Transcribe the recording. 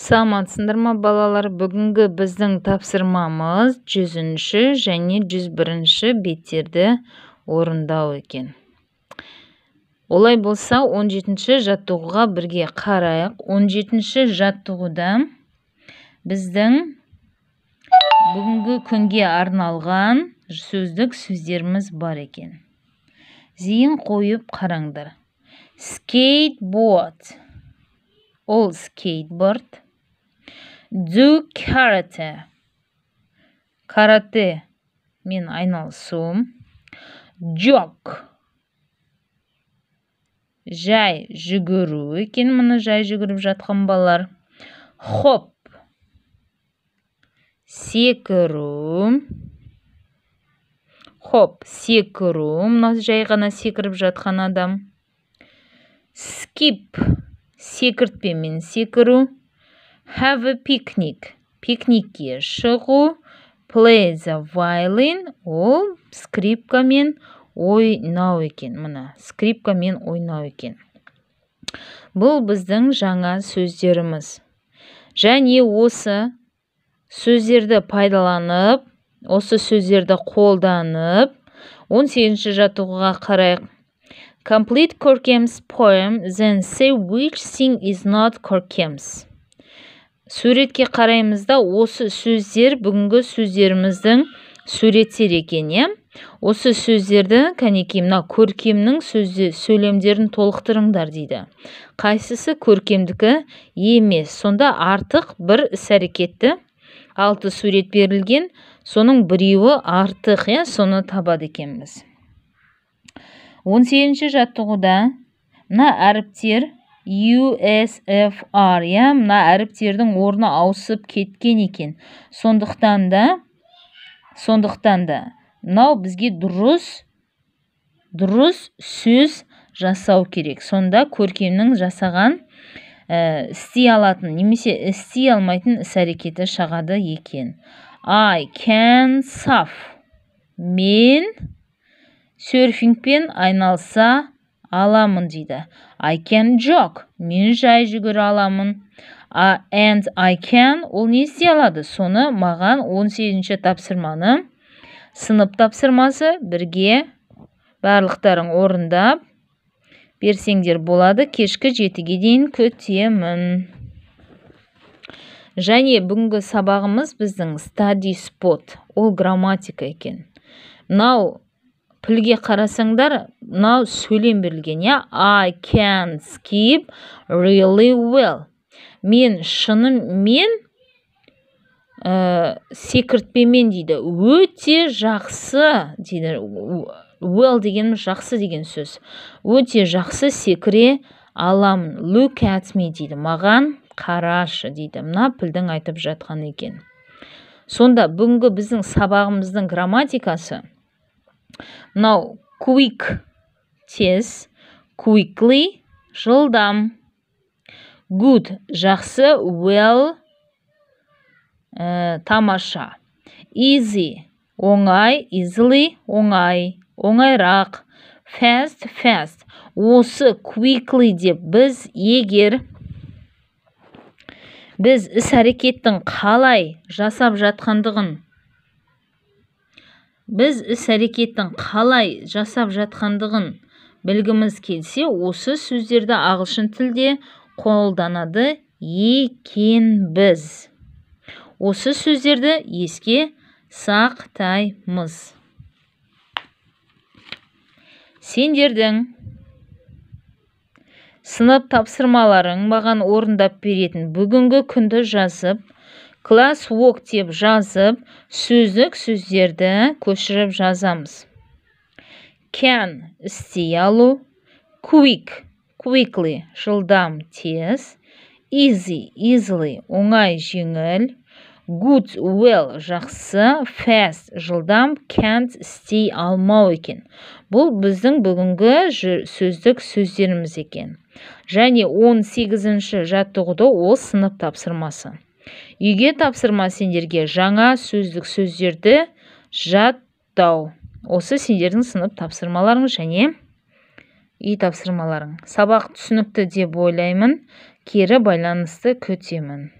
саламатсыңдар ма балалар бүгінгі біздің тапсырмамыз жүзінші және жүз бірінші беттерді орындау екен. Олай болса 17 жетінші жаттығуға бірге қарайық. 17 жетінші жаттығуда біздің бүгінгі күнге арналған сөздік сөздеріміз бар екен. Зейін қойып қараңдар. Skateboard ол скейтборд. Do karate карате мен айналысу jog жай жүгіру екен міне жай жүгіріп жатқан балалар хоп секіру хоп секіру мынау жай ғана секіріп жатқан адам. Skip секіртпемен секіру have a picnic. Пикникке шығу play the violin. Ол скрипкамен ойнау екен міне скрипкамен ойнау екен бұл біздің жаңа сөздеріміз. Және осы сөздерді пайдаланып осы сөздерді қолданып 18-ші жаттығуға қарайық. Complete Corkem's poem then say which thing is not Corkem's суретке қараймыз да осы сөздер бүгінгі сөздеріміздің суреттер екен иә? Осы сөздерді кәнекей мына көркемнің сөзде сөйлемдерін толықтырыңдар дейді. Қайсысы көркемдікі? Емес сонда артық бір іс әрекетті алты сурет берілген соның біреуі артық иә? Соны табады екенбіз. он сегізінші жаттығуда мына әріптер USFR иә? Мына әріптердің орны ауысып кеткен екен. Сондықтан да сондықтан да мынау бізге дұрыс дұрыс сөз жасау керек. Сонда көркемнің жасаған ә, істей алатын немесе істей алмайтын іс әрекеті шығады екен. I can surf. Мен серфингпен айналыса аламын дейді. I can jog мен жай жүгіре аламын. And I can ол не істей алады? Соны маған 18-ші тапсырманы сынып тапсырмасы бірге барлықтарың орындап берсеңдер болады. Кешкі жетіге дейін күтемін. Және бүгінгі сабағымыз біздің study spot. Ол грамматика екен. Мынау пілге қарасаңдар мынау сөйлем берілген иә? I can skip really well. Мен шынымен ә, секіртпемен дейді. Өте жақсы дейді. Well деген жақсы деген сөз. Өте жақсы секіре аламын. Look at me дейді. Маған қарашы дейді. Мына пілдің айтып жатқан екен. Сонда бүгінгі біздің сабағымыздың грамматикасы мынау quick. Тез. Quickly. Жылдам. Good. Жақсы. Well. Ә, тамаша. Easy. Оңай. Easily. Оңай. Оңайрақ. Fast. Fast. Осы quickly деп біз егер біз іс әрекеттің қалай жасап жатқандығын біз іс әрекеттің қалай жасап жатқандығын білгіміз келсе осы сөздерді ағылшын тілде қолданады екенбіз. Осы сөздерді еске сақтаймыз. Сендердің сынып тапсырмаларың маған орындап беретін бүгінгі күнді жазып walk деп жазып сөздік сөздерді көшіріп жазамыз can істей алу quick quickly жылдам тез. Easy easily оңай жеңіл. Good well жақсы fast жылдам can't істей алмау екен. Бұл біздің бүгінгі сөздік сөздеріміз екен. Және 18-ші жаттығуды ол сынып тапсырмасы. Үйге тапсырма сендерге жаңа сөздік сөздерді жаттау. Осы сендердің сынып тапсырмаларың және үй тапсырмаларың. Сабақ түсінікті деп ойлаймын. Кері байланысты күтемін.